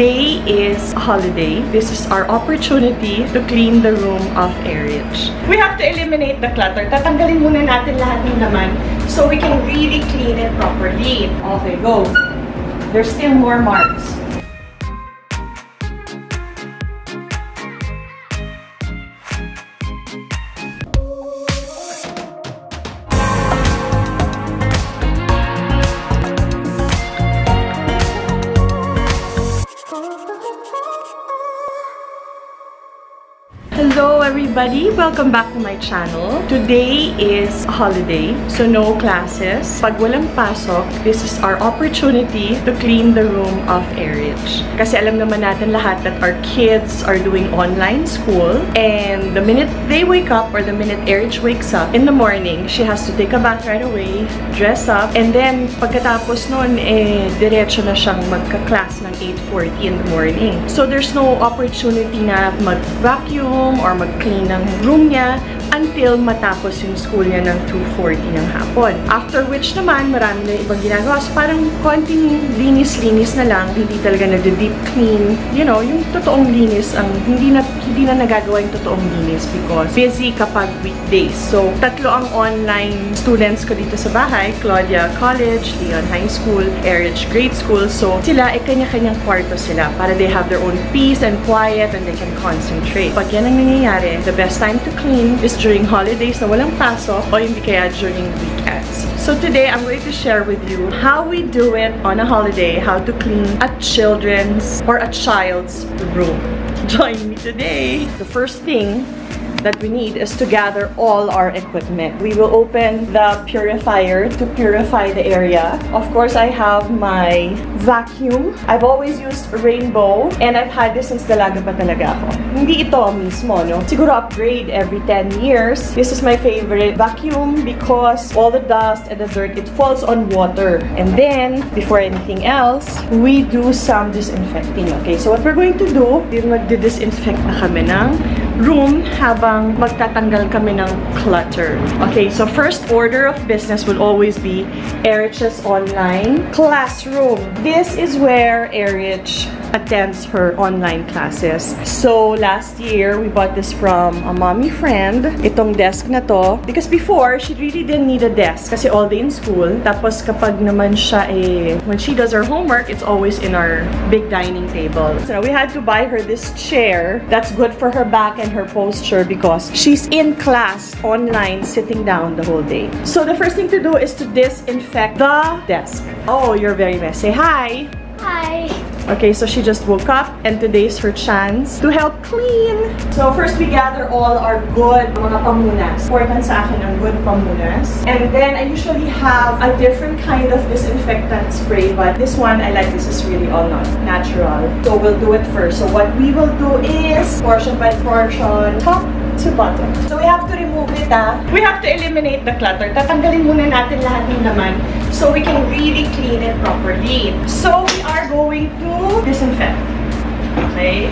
Today is a holiday. This is our opportunity to clean the room of Erich. We have to eliminate the clutter. Tatanggalin muna natin lahat ng laman so we can really clean it properly. Okay, go. There's still more marks. Everybody! Welcome back to my channel. Today is a holiday, so no classes. Pag walang pasok, this is our opportunity to clean the room of Erich. Kasi alam naman natin lahat that our kids are doing online school and the minute they wake up or the minute Erich wakes up in the morning, she has to take a bath right away, dress up, and then pagkatapos nun, eh, diretso na siyang magka-class ng 8.40 in the morning. So there's no opportunity na mag-vacuum or mag-clean ng room niya until matapos yung school niya ng 2.40 ng hapon. After which naman, marami na ibang ginagawa. So parang konting linis-linis na lang, hindi talaga nag-deep clean. You know, yung totoong linis, ang hindi na, hindi na nagagawa yung totoong linis because busy kapag weekdays. So, tatlo ang online students ko dito sa bahay. Claudia College, Leon High School, Erich Grade School. So, sila, eh, kanya-kanyang kwarto sila para they have their own peace and quiet and they can concentrate. Pag yan ang nangyayari, the best time to clean is during holidays na walang pasok o hindi kaya during weekends. So today, I'm going to share with you how we do it on a holiday, how to clean a children's or a child's room. Join me today! The first thing that we need is to gather all our equipment. We will open the purifier to purify the area. Of course, I have my vacuum. I've always used Rainbow and I've had this since dalaga pa talaga ako. Hindi ito mismo, no? Siguro upgrade every 10 years. This is my favorite vacuum because all the dust and the dirt, it falls on water. And then, before anything else, we do some disinfecting. Okay, so what we're going to do, yung magdi-disinfect na kami ng room habang magtatanggal kami ng clutter. Okay, so first order of business will always be Erich's online classroom. This is where Erich attends her online classes. So last year, we bought this from a mommy friend, itong desk na to. Because before, she really didn't need a desk kasi all day in school. Tapos kapag naman siya eh, when she does her homework, it's always in our big dining table. So we had to buy her this chair that's good for her back and her posture because she's in class online sitting down the whole day. So the first thing to do is to disinfect the desk. Oh, you're very messy. Hi! Hi. Okay, so she just woke up and today's her chance to help clean. So first we gather all our good mga pamunas. Important sa akin ang good pamunas. And then I usually have a different kind of disinfectant spray but this one I like this is really all not natural. So we'll do it first. So what we will do is portion by portion, top to bottom. So we have to remove it ah. We have to eliminate the clutter. Tatanggalin muna natin lahat ng laman so we can really clean it properly. So we going to disinfect. Okay?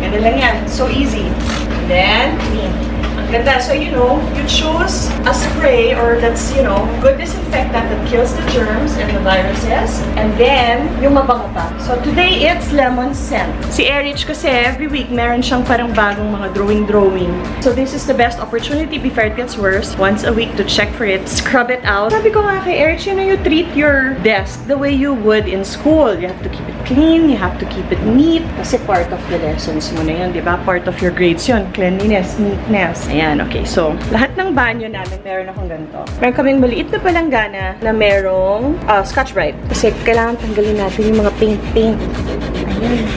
Ganun lang yan. So easy. And then, clean. Ganda. So, you know, you choose a spray or that's, you know, good disinfectant that kills the germs and the viruses. And then, yung mabango pa. So, today, it's lemon scent. Si Erich kasi, every week, meron siyang parang bagong mga drawing-drawing. So, this is the best opportunity before it gets worse. Once a week to check for it, scrub it out. Sabi ko nga kay Erich, you know, you treat your desk the way you would in school. You have to keep it clean, you have to keep it neat. Kasi part of the lessons mo na yun, di ba? Part of your grades yun. Cleanliness, neatness. Ayan, okay. So, lahat ng banyo namin, meron akong ganito. Meron kaming maliit na palanggana na merong uh, Scotch Brite. Kasi kailangan tanggalin natin yung mga paint-paint. Ayan.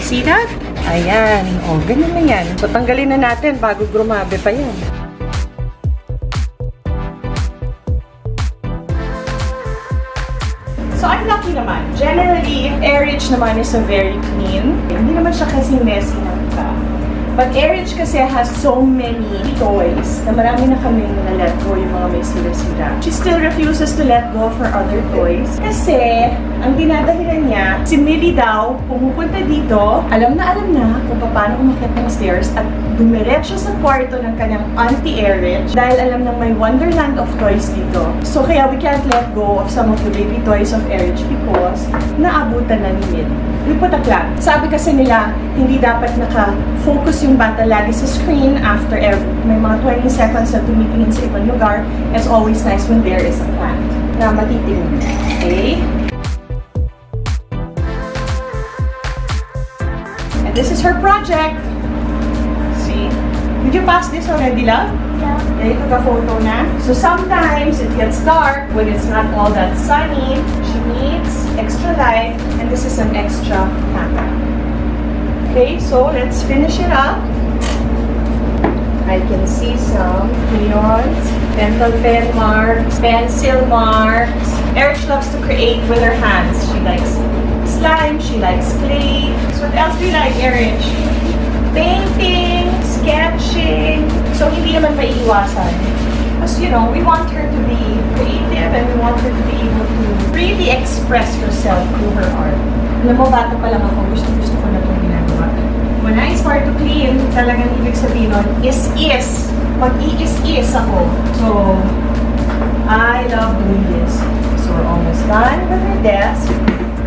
See that? Ayan. O, oh, ganyan na yan. So, tanggalin na natin bago grumabe pa yan. So, I'm lucky naman. Generally, Erich naman is a very clean. Hindi naman siya kasi messy na But Erich kasi has so many toys na marami na kaming na-let go yung mga may sila-sila. She still refuses to let go for other toys kasi Ang dinadahilan niya, si Millie daw, pumupunta dito, alam na alam na kung paano umakyat ng stairs at dumiretso sa kwarto ng kanyang auntie Erich dahil alam na may wonderland of toys dito. So kaya we can't let go of some of the baby toys of Erich because naabutan na ni Millie. We put a clock. Sabi kasi nila, hindi dapat naka-focus yung bata lagi sa screen after every, may mga 20 seconds na tumitingin sa ibang lugar. It's always nice when there is a plant na matitingin. Okay? And this is her project. See? Did you pass this already, love? Yeah. Okay, took a photo na. So sometimes it gets dark when it's not all that sunny. She needs extra light, and this is an extra camera. Okay, so let's finish it up. I can see some crayons, dental pen marks, pencil marks. Erich loves to create with her hands. She likes slime, she likes clay. What else do you like, Erich? Painting, sketching. So hindi naman maiiwasan. Because, you know, we want her to be creative and we want her to be able to really express herself through her art. Alam mo, bata pa lang ako, gusto-gusto ko na itong ginagawa. When I start to clean, talagang ibig sabihin nun, is-is. Mag-iis-is ako. So, I love doing this. So, we're almost done with our desk.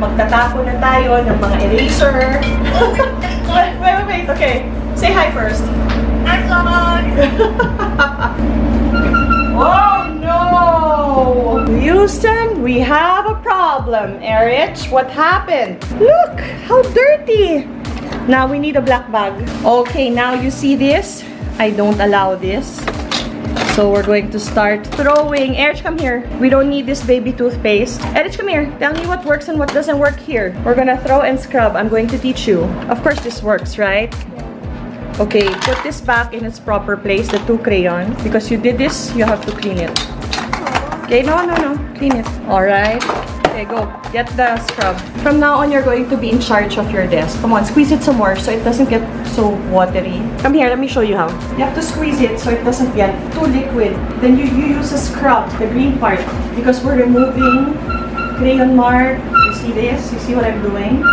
Magtatapo na tayo ng mga eraser. wait, wait, wait, okay. Say hi first. Oh no! Houston, we have a problem. Erich, what happened? Look, how dirty! Now we need a black bag. Okay, now you see this? I don't allow this. So we're going to start throwing. Erich, come here. We don't need this baby toothpaste. Erich, come here. Tell me what works and what doesn't work here. We're gonna throw and scrub. I'm going to teach you. Of course, this works, right? Okay, put this back in its proper place, the two crayons. Because you did this, you have to clean it. Okay, no, no, no. Clean it. Alright. Okay, go. Get the scrub. From now on, you're going to be in charge of your desk. Come on, squeeze it some more so it doesn't get so watery. Come here, let me show you how. You have to squeeze it so it doesn't get too liquid. Then you, you use a scrub, the green part. Because we're removing crayon mark. You see this? You see what I'm doing?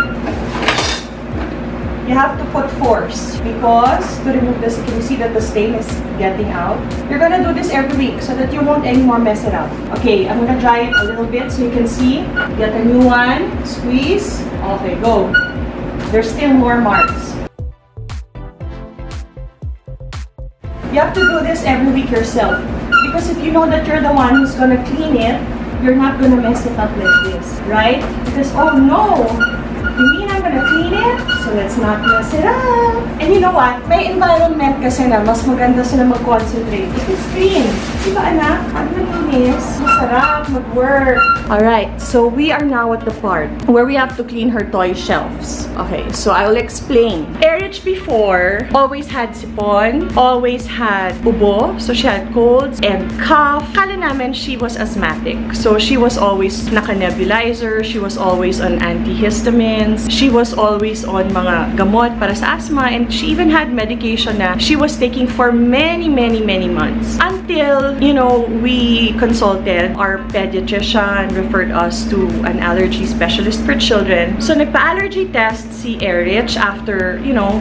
You have to put force because to remove this, can you see that the stain is getting out? You're gonna do this every week so that you won't anymore mess it up. Okay, I'm gonna dry it a little bit so you can see. Get a new one, squeeze. Okay, go. There's still more marks. You have to do this every week yourself because if you know that you're the one who's gonna clean it, you're not gonna mess it up like this, right? Because, oh no, you mean I'm gonna clean it? So let's not mess it up. And you know what? May environment kasi na mas maganda sila mag-concentrate. If it's clean. Di ba anak? Pag nalinis, masarap mag-work. Alright, so we are now at the part where we have to clean her toy shelves. Okay, so I'll explain. Erich before always had sipon, always had ubo, so she had colds and cough. Kala namin she was asthmatic. So she was always naka-nebulizer, she was always on antihistamines, she was always on mga gamot para sa asthma, and she even had medication na she was taking for many, many, many months. Until, you know, we consulted our pediatrician, referred us to an allergy specialist for children. So, nagpa-allergy test si Erich after, you know,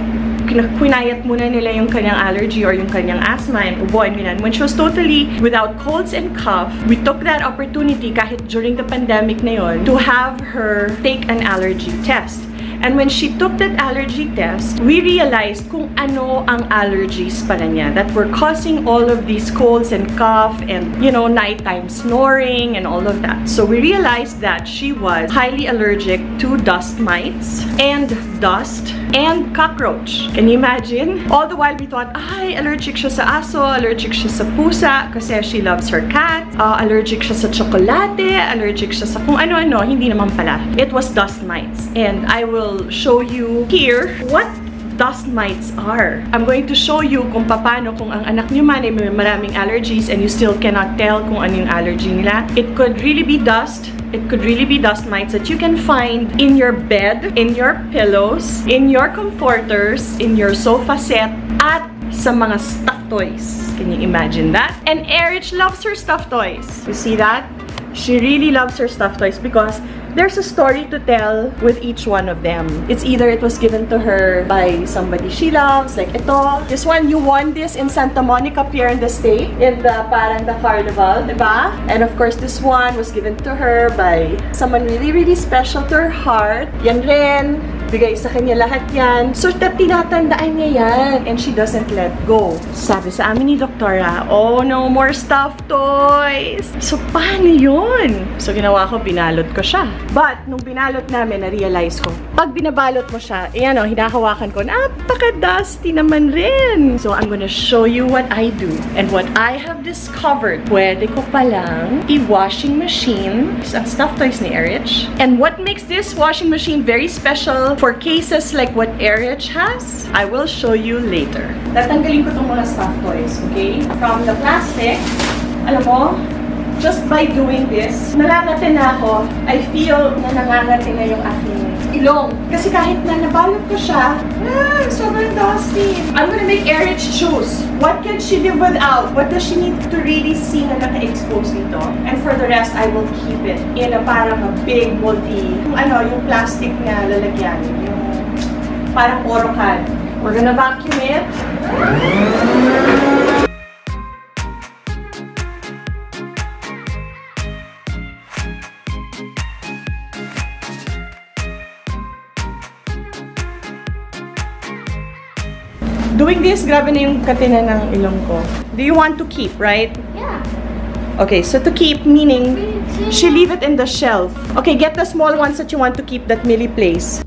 kinayat muna nila yung kanyang allergy or yung kanyang asthma and ubo and ganyan. When she was totally without colds and cough, we took that opportunity kahit during the pandemic na yon to have her take an allergy test. And when she took that allergy test, we realized kung ano ang allergies pala niya that were causing all of these colds and cough and, you know, nighttime snoring and all of that. So we realized that she was highly allergic to dust mites and dust and cockroach. Can you imagine? All the while we thought, ay, allergic siya sa aso, allergic siya sa pusa kasi she loves her cat, uh, allergic siya sa tsokolate, allergic siya sa kung ano-ano, hindi naman pala. It was dust mites. And I will show you here what dust mites are. I'm going to show you kung paano kung ang anak niyo man ay may maraming allergies and you still cannot tell kung ano yung allergy nila. It could really be dust. It could really be dust mites that you can find in your bed, in your pillows, in your comforters, in your sofa set, at sa mga stuffed toys. Can you imagine that? And Erich loves her stuffed toys. You see that? She really loves her stuffed toys because there's a story to tell with each one of them. It's either it was given to her by somebody she loves, like ito. This one, you won this in Santa Monica Pier in the State, in the parang the carnival, diba? And of course, this one was given to her by someone really, really special to her heart. Yan rin. Bigay sa kanya lahat yan. So, tinatandaan niya yan. And she doesn't let go. Sabi sa amin ni Doktora, oh, no more stuffed toys. So, paano yun? So, ginawa ko, binalot ko siya. But, nung binalot namin, na-realize ko, pag binabalot mo siya, ayan o, hinahawakan ko, napaka-dusty naman rin. So, I'm gonna show you what I do. And what I have discovered, pwede ko palang i-washing machine ang stuffed toys ni Erich. And what makes this washing machine very special for cases like what Erich has, I will show you later. Tatanggalin ko itong mga stuffed toys, okay? From the plastic, alam mo, just by doing this, nangangati na ako. I feel na nangangati na yung aking ilong. Kasi kahit na nabalot ko siya, ah, sobrang dusty. I'm gonna make Erich choose. What can she live without? What does she need to really see na naka-expose dito? And for the rest, I will keep it in a parang a big multi, yung ano, yung plastic na lalagyan. Yung parang orokan. We're gonna vacuum it. This, grabe na yung katina ng ilong ko. Do you want to keep, right? Yeah. Okay, so to keep, meaning, she leave it in the shelf. Okay, get the small ones that you want to keep that Millie plays.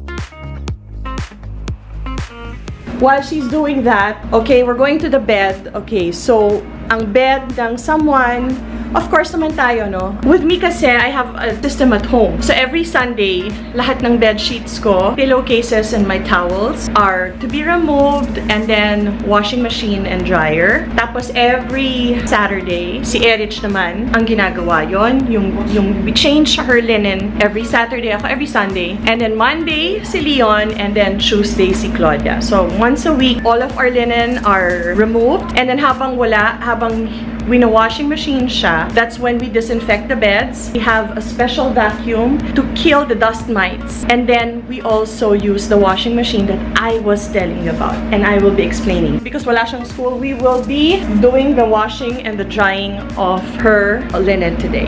While she's doing that, okay, we're going to the bed. Okay, so, ang bed ng someone, of course naman tayo, no? With me kasi, I have a system at home. So, every Sunday, lahat ng bed sheets ko, pillowcases and my towels are to be removed and then washing machine and dryer. Tapos, every Saturday, si Erich naman, ang ginagawa yon yung, yung we change her linen every Saturday ako, every Sunday. And then Monday, si Leon, and then Tuesday, si Claudia. So, once a week, all of our linen are removed. And then habang wala, habang wina-washing machine siya, that's when we disinfect the beds. We have a special vacuum to kill the dust mites. And then we also use the washing machine that I was telling you about. And I will be explaining. Because wala siyang school, we will be doing the washing and the drying of her linen today.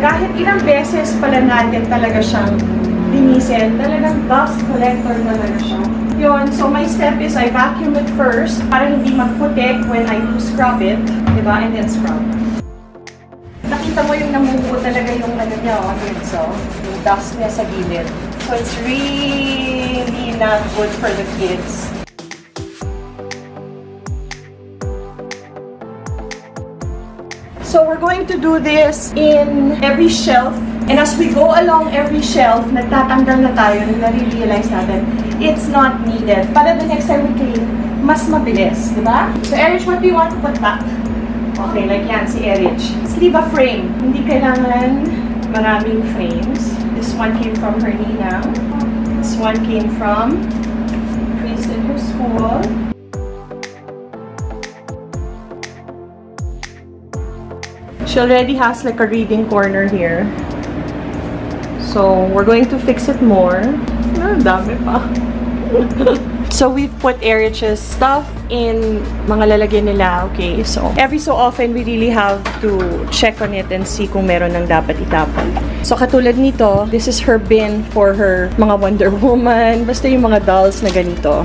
kahit ilang beses pala natin talaga siyang linisin, talagang dust collector talaga siya. Yun, so my step is I vacuum it first para hindi magputik when I do scrub it, di ba? And then scrub. Nakita mo yung namumuo talaga yung ano niya, oh, so, yung dust niya sa gilid. So it's really not good for the kids. So we're going to do this in every shelf. And as we go along every shelf, nagtatanggal na tayo na nare-realize natin, it's not needed. Para the next time we clean, mas mabilis, di ba? So Erich, what do you want to put back? Okay, like yan, si Erich. Let's leave a frame. Hindi kailangan maraming frames. This one came from her ninang. This one came from Chris in her school. She already has like a reading corner here. So, we're going to fix it more. Ah, dami pa. so, we've put Erich's stuff in mga lalagyan nila, okay? So, every so often, we really have to check on it and see kung meron ng dapat itapon. So, katulad nito, this is her bin for her mga Wonder Woman, basta yung mga dolls na ganito.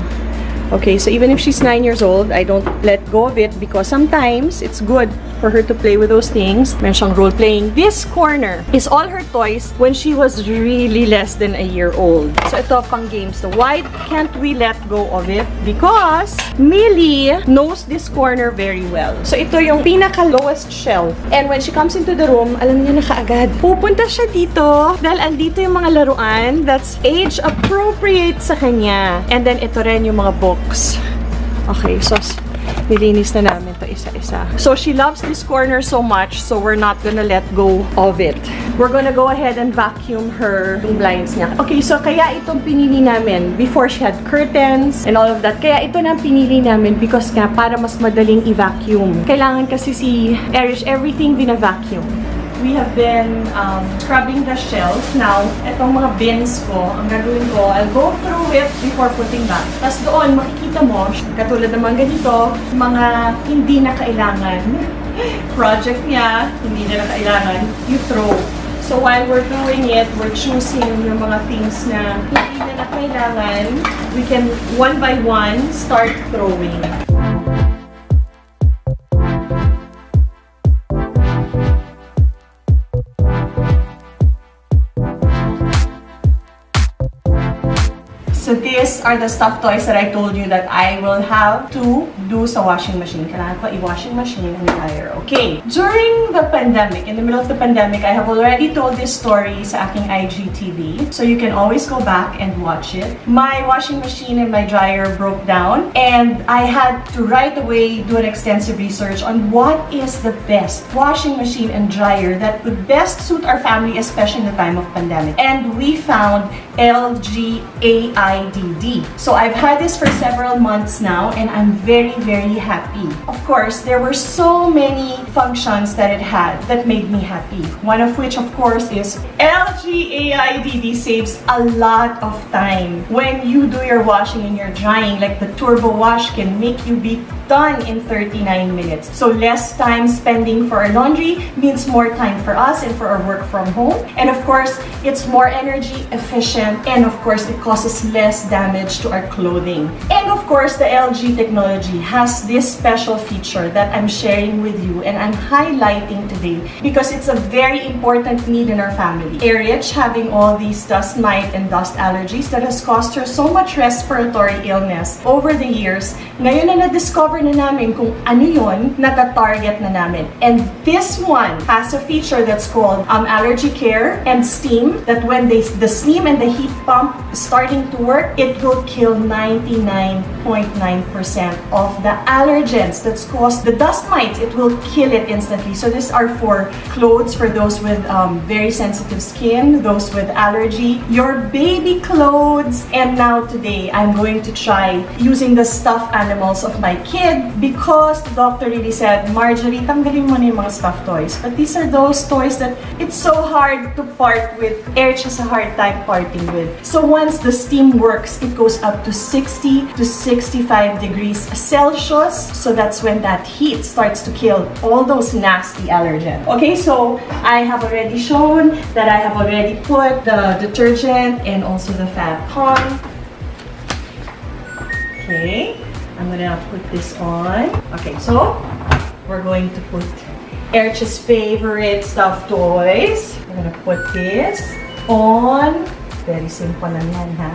Okay, so even if she's 9 years old, I don't let go of it because sometimes it's good for her to play with those things. Meron siyang role-playing. This corner is all her toys when she was really less than a year old. So ito pang games. So why can't we let go of it? Because Millie knows this corner very well. So ito yung pinaka-lowest shelf. And when she comes into the room, alam niya na kaagad. Pupunta siya dito dahil andito yung mga laruan that's age-appropriate sa kanya. And then ito rin yung mga books. Okay, so nilinis na namin. to isa-isa. So she loves this corner so much, so we're not gonna let go of it. We're gonna go ahead and vacuum her blinds niya. Okay, so kaya itong pinili namin. Before she had curtains and all of that. Kaya ito na pinili namin because nga para mas madaling i-vacuum. Kailangan kasi si Erich everything bina-vacuum we have been um, scrubbing the shelf. Now, itong mga bins ko, ang gagawin ko, I'll go through it before putting back. Tapos doon, makikita mo, katulad naman ganito, mga hindi na kailangan. Project niya, hindi na kailangan, you throw. So while we're doing it, we're choosing yung mga things na hindi na kailangan. We can, one by one, start throwing. So these are the stuffed toys that I told you that I will have to do sa washing machine. Kailangan ko i-washing machine and dryer. Okay. During the pandemic, in the middle of the pandemic, I have already told this story sa aking IGTV. So you can always go back and watch it. My washing machine and my dryer broke down and I had to right away do an extensive research on what is the best washing machine and dryer that would best suit our family, especially in the time of pandemic. And we found LG AI So I've had this for several months now and I'm very, very happy. Of course, there were so many functions that it had that made me happy. One of which, of course, is LG AIDD saves a lot of time. When you do your washing and your drying, like the turbo wash can make you be done in 39 minutes. So less time spending for our laundry means more time for us and for our work from home. And of course, it's more energy efficient and of course, it causes less damage to our clothing. And of course, the LG technology has this special feature that I'm sharing with you and I'm highlighting today because it's a very important need in our family. Erich having all these dust mite and dust allergies that has caused her so much respiratory illness over the years. Ngayon na na-discover na namin kung ano yun, nata-target na namin. And this one has a feature that's called um, allergy care and steam that when they, the steam and the heat pump starting to work, it will kill 99.9% of the allergens that's caused the dust mites. It will kill it instantly. So these are for clothes for those with um, very sensitive skin, those with allergy, your baby clothes. And now today, I'm going to try using the stuffed animals of my kid because the doctor really said, Marjorie, tanggalin mo na yung mga stuffed toys. But these are those toys that it's so hard to part with. Erich has a hard time parting with. So once the steam works, it goes up to 60 to 65 degrees Celsius. So that's when that heat starts to kill all those nasty allergens. Okay, so I have already shown that I have already put the detergent and also the fat on. Okay, I'm gonna put this on. Okay, so we're going to put Erich's favorite stuffed toys. We're gonna put this on. Very simple lang yan, ha?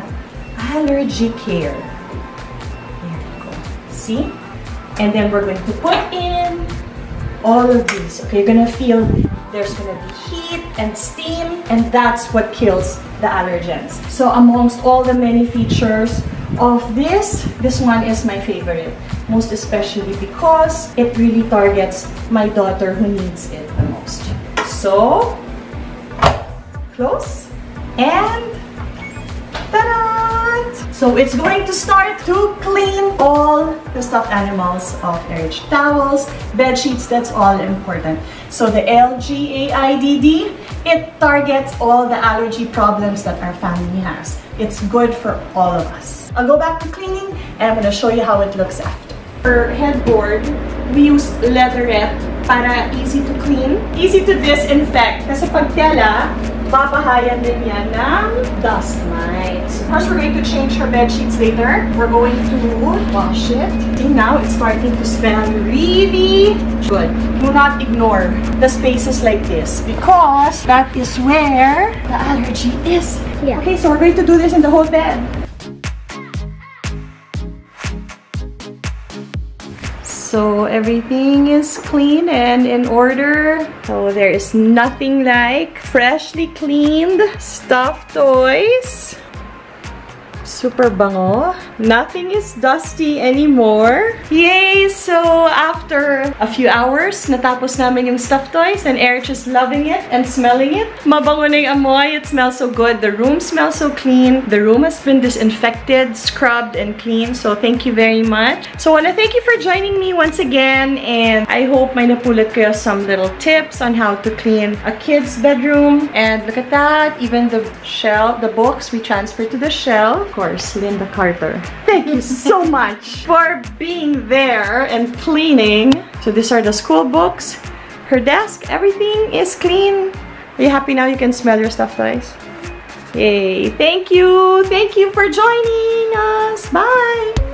Allergy care. There you go. See? And then we're going to put in all of these. Okay, you're gonna feel there's gonna be heat and steam, and that's what kills the allergens. So amongst all the many features of this, this one is my favorite. Most especially because it really targets my daughter who needs it the most. So, close and ta-da! So it's going to start to clean all the stuffed animals of Erich. Towels, bed sheets, that's all important. So the LG AIDD, it targets all the allergy problems that our family has. It's good for all of us. I'll go back to cleaning and I'm going to show you how it looks after. For headboard, we use leatherette para easy to clean, easy to disinfect. Kasi pag tela, babahayan din yan ng dust mites. Course, we're going to change her bed sheets later. We're going to wash it. See, now it's starting to smell really good. Do not ignore the spaces like this because that is where the allergy is. Yeah. Okay, so we're going to do this in the whole bed. So everything is clean and in order. So there is nothing like freshly cleaned stuffed toys. Super bango. Nothing is dusty anymore. Yay! So, after a few hours, natapos namin yung stuffed toys and Eric is loving it and smelling it. Mabango na yung amoy. It smells so good. The room smells so clean. The room has been disinfected, scrubbed, and clean. So, thank you very much. So, I want to thank you for joining me once again and I hope may napulot kayo some little tips on how to clean a kid's bedroom. And look at that. Even the shelf, the books, we transferred to the shelf of course, Linda Carter. Thank you so much for being there and cleaning. So these are the school books. Her desk, everything is clean. Are you happy now you can smell your stuff, guys? Yay. Thank you. Thank you for joining us. Bye.